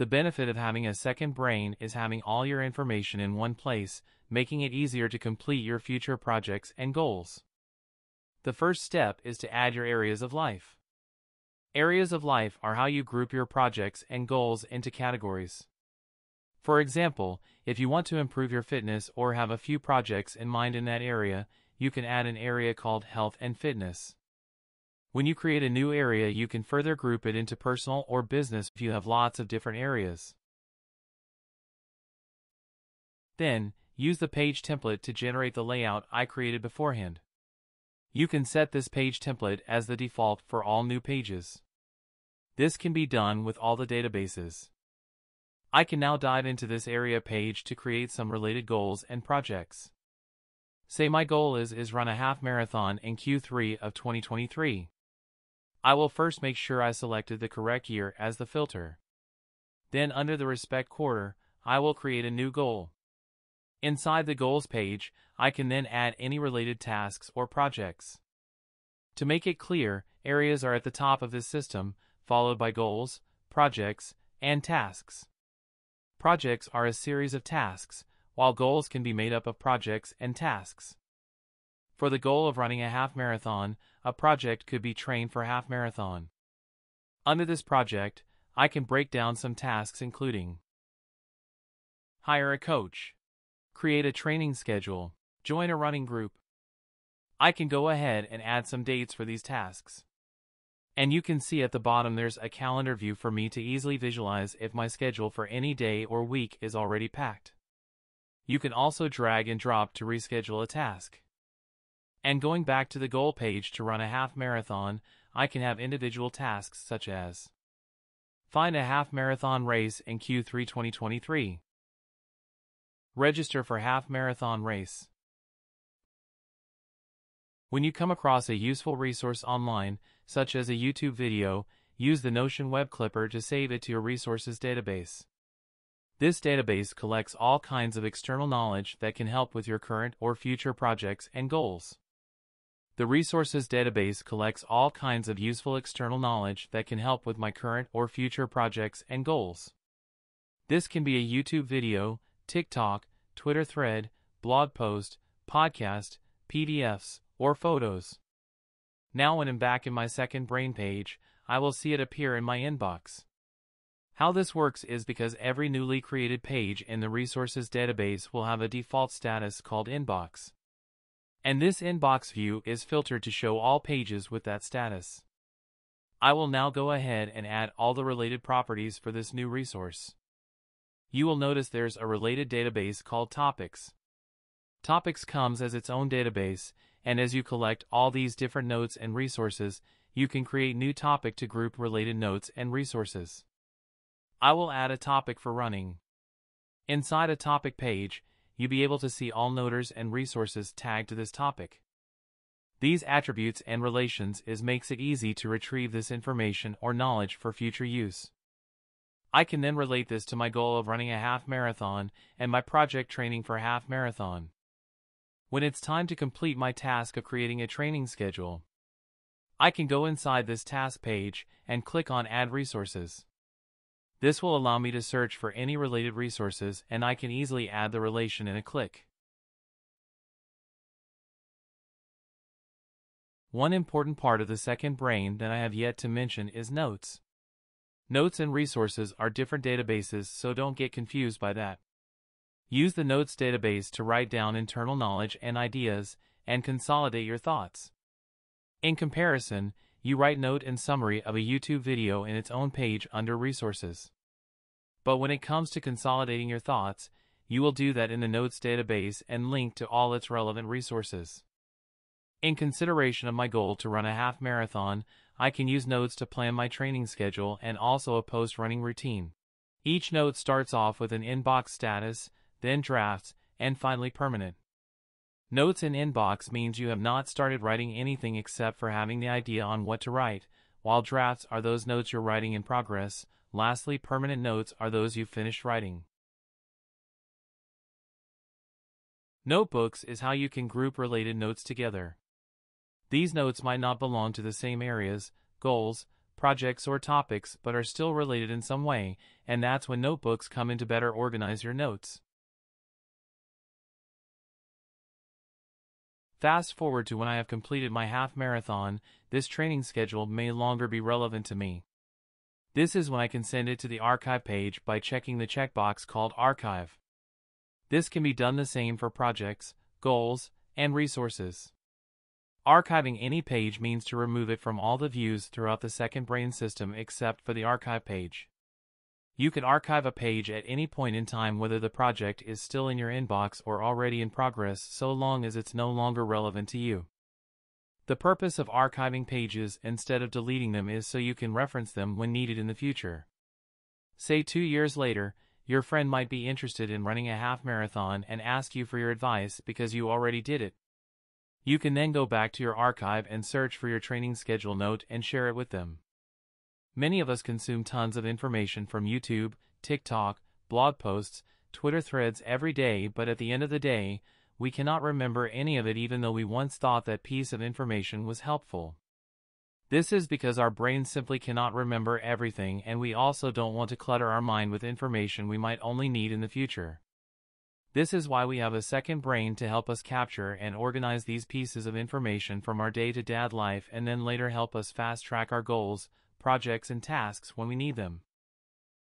The benefit of having a second brain is having all your information in one place, making it easier to complete your future projects and goals. The first step is to add your areas of life. Areas of life are how you group your projects and goals into categories. For example, if you want to improve your fitness or have a few projects in mind in that area, you can add an area called Health and Fitness. When you create a new area, you can further group it into personal or business if you have lots of different areas. Then, use the page template to generate the layout I created beforehand. You can set this page template as the default for all new pages. This can be done with all the databases. I can now dive into this area page to create some related goals and projects. Say my goal is is run a half marathon in Q3 of 2023. I will first make sure I selected the correct year as the filter. Then under the respect quarter, I will create a new goal. Inside the goals page, I can then add any related tasks or projects. To make it clear, areas are at the top of this system, followed by goals, projects, and tasks. Projects are a series of tasks, while goals can be made up of projects and tasks. For the goal of running a half marathon, a project could be trained for half marathon. Under this project, I can break down some tasks including Hire a coach, create a training schedule, join a running group. I can go ahead and add some dates for these tasks. And you can see at the bottom there's a calendar view for me to easily visualize if my schedule for any day or week is already packed. You can also drag and drop to reschedule a task. And going back to the goal page to run a half marathon, I can have individual tasks such as Find a half marathon race in Q3 2023. Register for half marathon race. When you come across a useful resource online, such as a YouTube video, use the Notion Web Clipper to save it to your resources database. This database collects all kinds of external knowledge that can help with your current or future projects and goals. The resources database collects all kinds of useful external knowledge that can help with my current or future projects and goals. This can be a YouTube video, TikTok, Twitter thread, blog post, podcast, PDFs, or photos. Now when I'm back in my second brain page, I will see it appear in my inbox. How this works is because every newly created page in the resources database will have a default status called inbox and this inbox view is filtered to show all pages with that status. I will now go ahead and add all the related properties for this new resource. You will notice there's a related database called Topics. Topics comes as its own database, and as you collect all these different notes and resources, you can create new topic to group related notes and resources. I will add a topic for running. Inside a topic page, you'll be able to see all noters and resources tagged to this topic. These attributes and relations is makes it easy to retrieve this information or knowledge for future use. I can then relate this to my goal of running a half marathon and my project training for half marathon. When it's time to complete my task of creating a training schedule, I can go inside this task page and click on Add Resources. This will allow me to search for any related resources and I can easily add the relation in a click. One important part of the second brain that I have yet to mention is notes. Notes and resources are different databases so don't get confused by that. Use the Notes database to write down internal knowledge and ideas and consolidate your thoughts. In comparison, you write note and summary of a YouTube video in its own page under Resources. But when it comes to consolidating your thoughts, you will do that in the Notes database and link to all its relevant resources. In consideration of my goal to run a half marathon, I can use Notes to plan my training schedule and also a post running routine. Each note starts off with an inbox status, then drafts, and finally permanent. Notes in inbox means you have not started writing anything except for having the idea on what to write, while drafts are those notes you're writing in progress. Lastly, permanent notes are those you've finished writing. Notebooks is how you can group related notes together. These notes might not belong to the same areas, goals, projects, or topics but are still related in some way, and that's when notebooks come in to better organize your notes. Fast forward to when I have completed my half marathon, this training schedule may longer be relevant to me. This is when I can send it to the archive page by checking the checkbox called Archive. This can be done the same for projects, goals, and resources. Archiving any page means to remove it from all the views throughout the second brain system except for the archive page. You can archive a page at any point in time whether the project is still in your inbox or already in progress so long as it's no longer relevant to you. The purpose of archiving pages instead of deleting them is so you can reference them when needed in the future. Say two years later, your friend might be interested in running a half marathon and ask you for your advice because you already did it. You can then go back to your archive and search for your training schedule note and share it with them. Many of us consume tons of information from YouTube, TikTok, blog posts, Twitter threads every day, but at the end of the day, we cannot remember any of it even though we once thought that piece of information was helpful. This is because our brains simply cannot remember everything and we also don't want to clutter our mind with information we might only need in the future. This is why we have a second brain to help us capture and organize these pieces of information from our day to day life and then later help us fast track our goals, projects, and tasks when we need them.